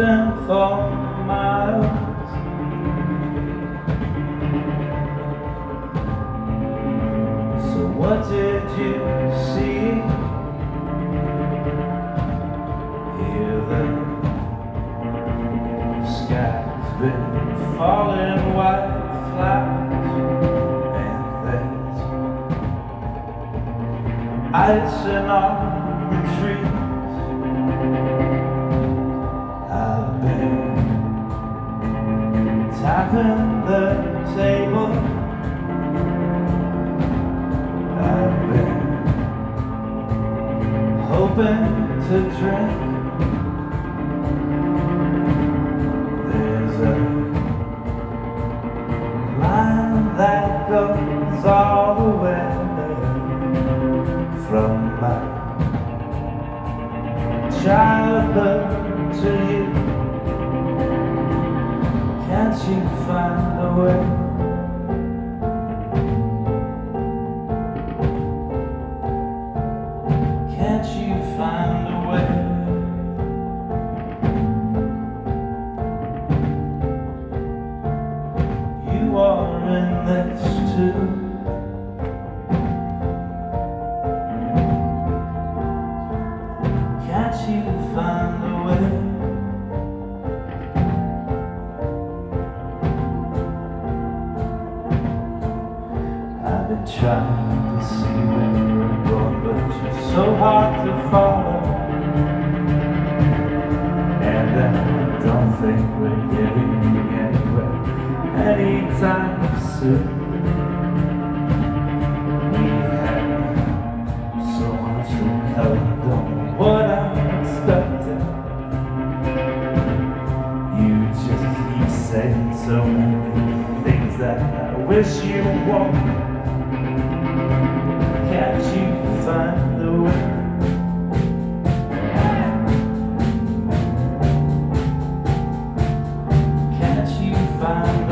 sleeping for miles. So what did you see? Hear the sky's been falling white clouds, and there's icing on the hoping to drink. There's a line that goes all the way from my childhood to you. Can't you find a way? Can't you in this too. Can't you find a way? I've been trying to see where you're going, but you're so hard to anytime soon. We have so much to cover, don't know what I'm expecting. You just keep saying so many things that I wish you won't. Can't you find the way? Can't you find